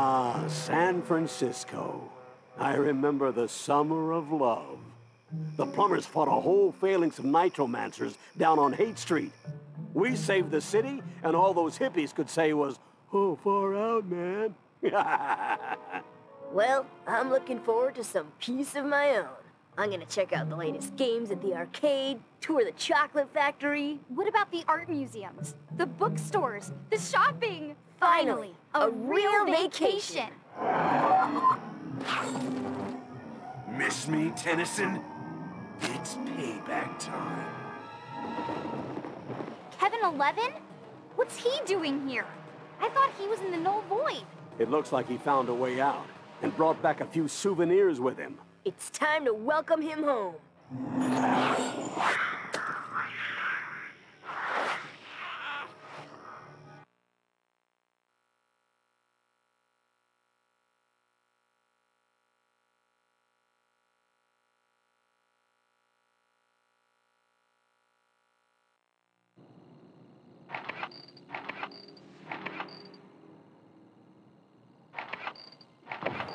Ah, San Francisco. I remember the summer of love. The plumbers fought a whole phalanx of nitromancers down on Haight Street. We saved the city, and all those hippies could say was, oh, far out, man. well, I'm looking forward to some peace of my own. I'm gonna check out the latest games at the arcade, tour the chocolate factory. What about the art museums, the bookstores, the shopping? Finally, a, a real, real vacation. Miss me, Tennyson? It's payback time. Kevin Eleven? What's he doing here? I thought he was in the null void. It looks like he found a way out and brought back a few souvenirs with him. It's time to welcome him home.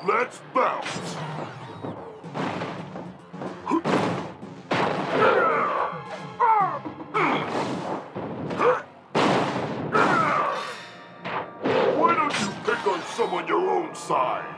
Let's bounce! Why don't you pick on someone your own size?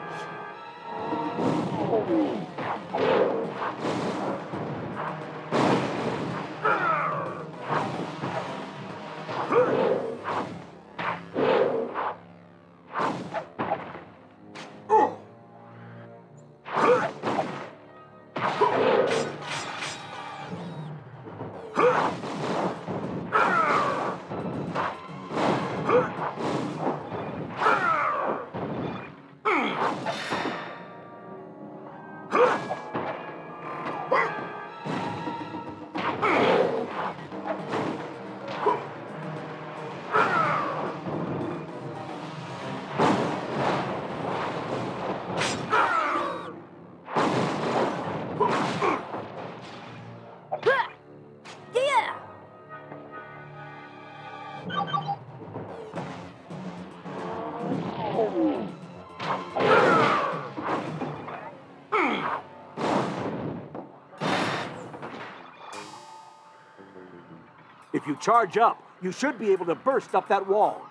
Charge up, you should be able to burst up that wall.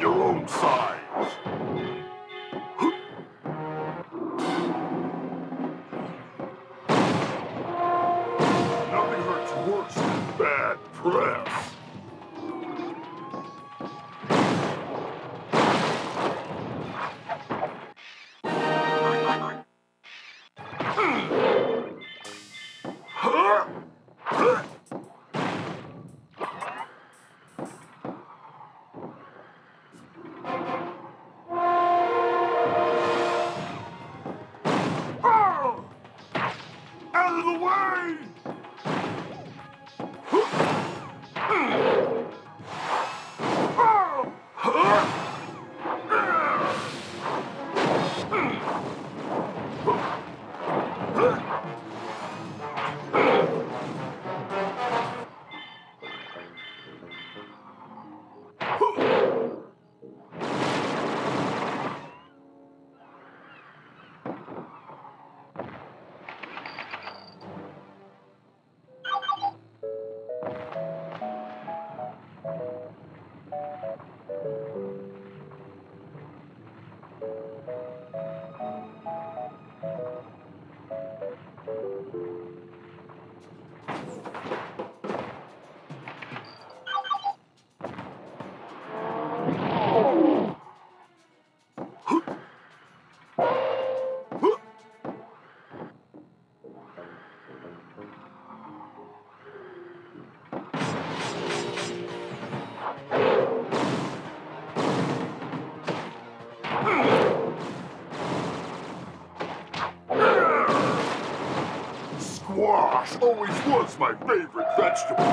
Your own size. Always was my favorite vegetable.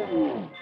Out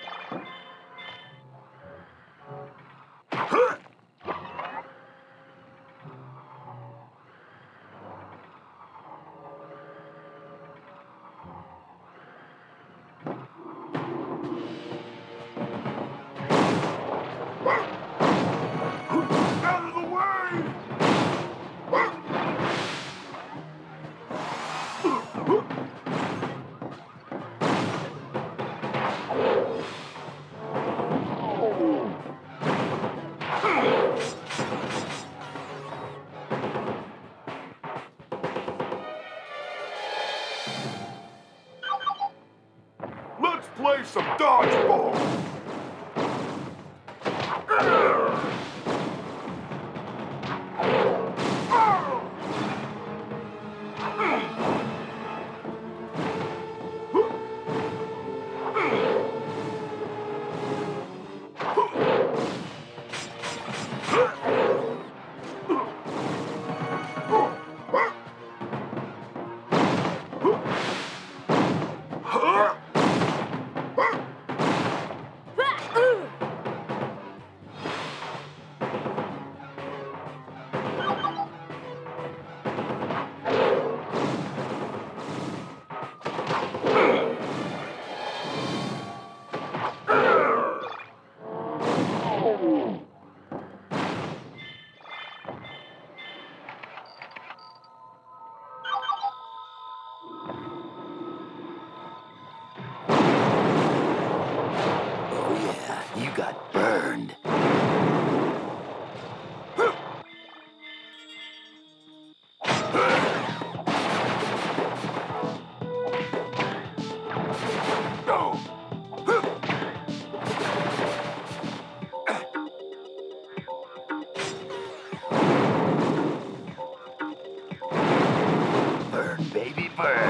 对。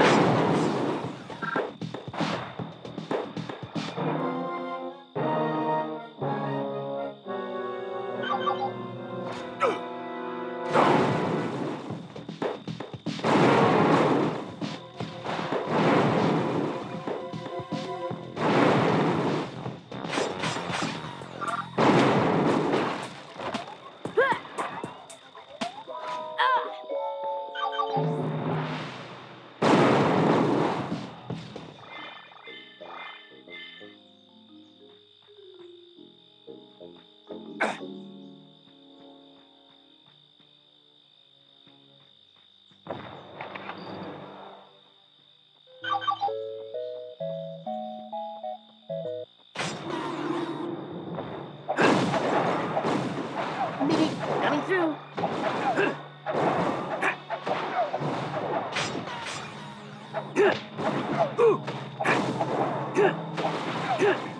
Yeah.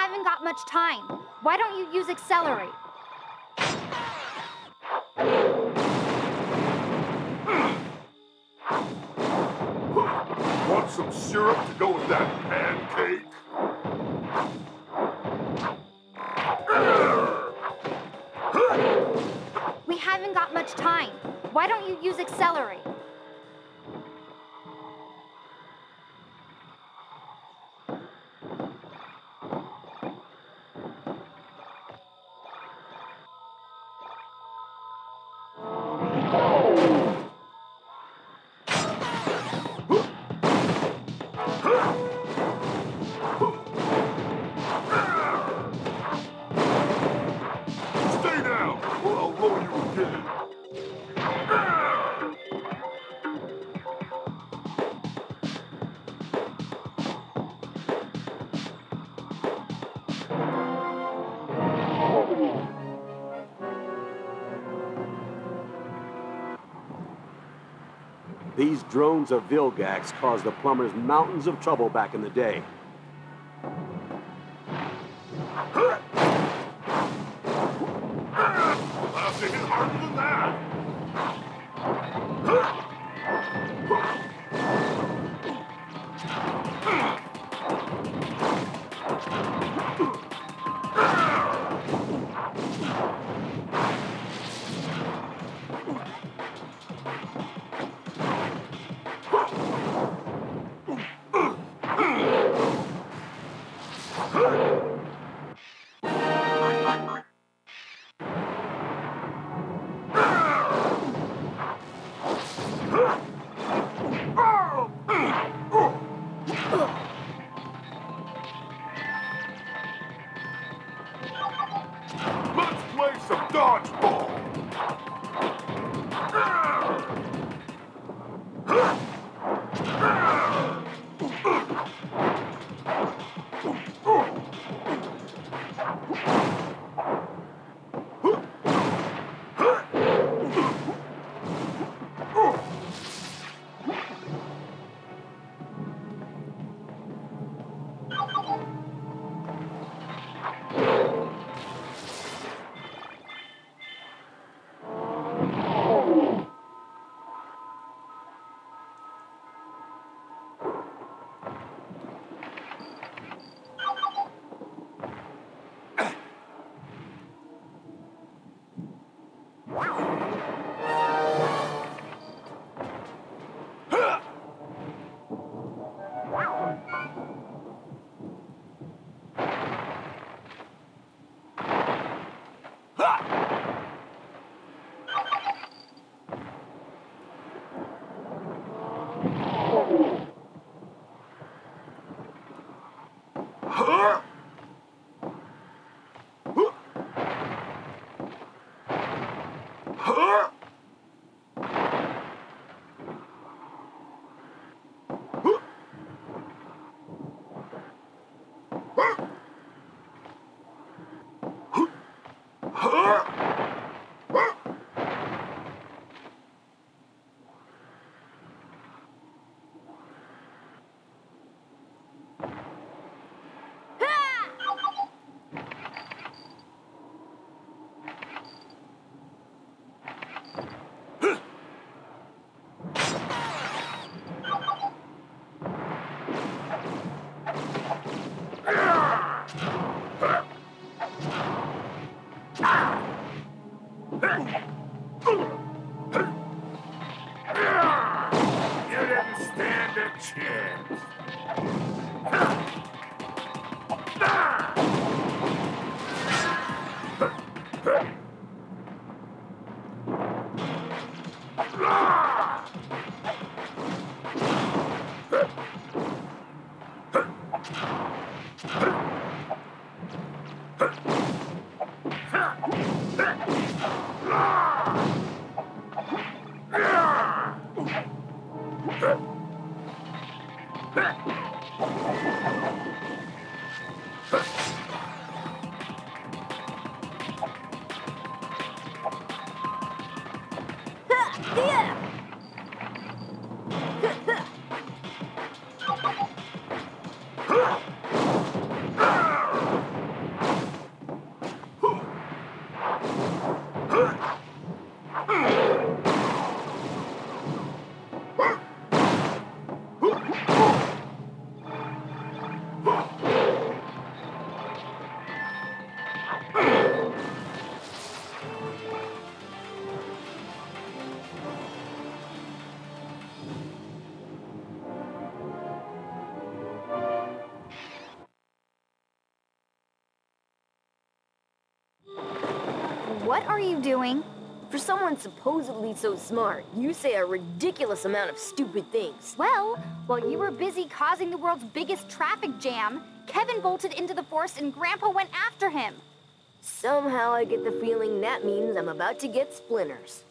Haven't got much time. Why don't you use accelerate? Want some syrup to go with that pancake? We haven't got much time. Why don't you use accelerate? These drones of Vilgax caused the plumbers mountains of trouble back in the day. Ugh! What are you doing? For someone supposedly so smart, you say a ridiculous amount of stupid things. Well, while you were busy causing the world's biggest traffic jam, Kevin bolted into the forest and Grandpa went after him. Somehow I get the feeling that means I'm about to get splinters.